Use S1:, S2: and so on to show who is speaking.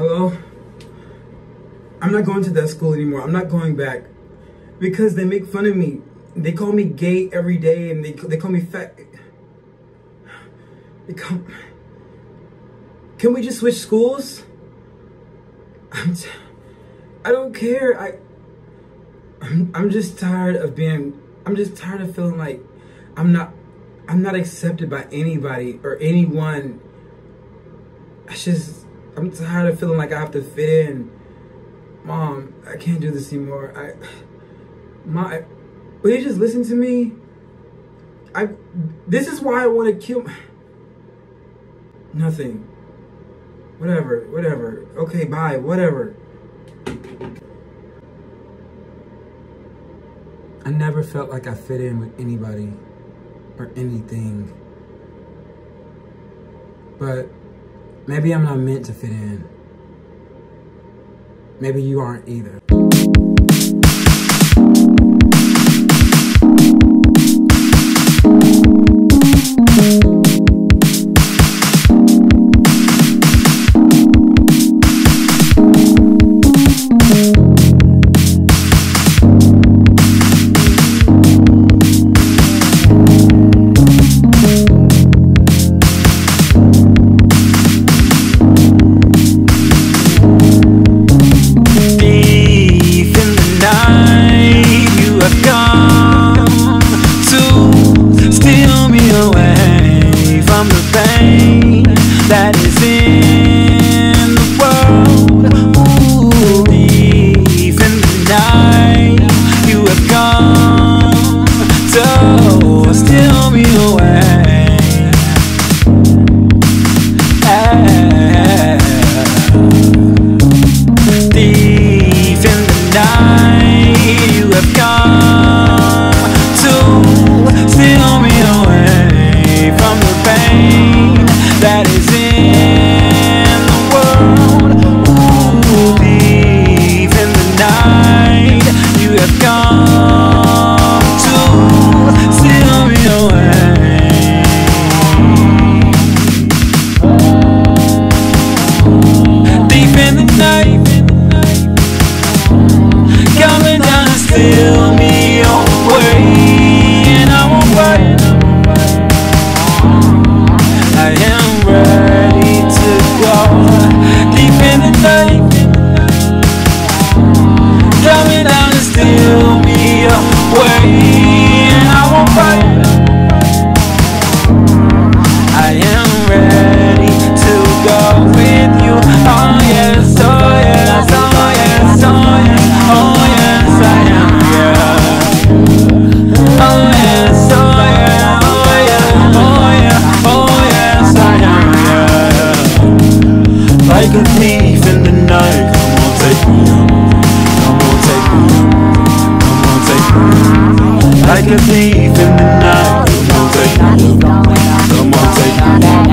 S1: Hello? I'm not going to that school anymore. I'm not going back. Because they make fun of me. They call me gay every day and they, they call me fat. They call... Can we just switch schools? I'm t- I don't care. I I'm, I'm just tired of being I'm just tired of feeling like I'm not I'm not accepted by anybody or anyone. I just I'm tired of feeling like I have to fit in. Mom, I can't do this anymore. I my will you just listen to me? I this is why I want to kill nothing. Whatever, whatever. Okay, bye, whatever. I never felt like I fit in with anybody or anything. But maybe I'm not meant to fit in. Maybe you aren't either.
S2: Like a thief in the night, come on, take. Come on, take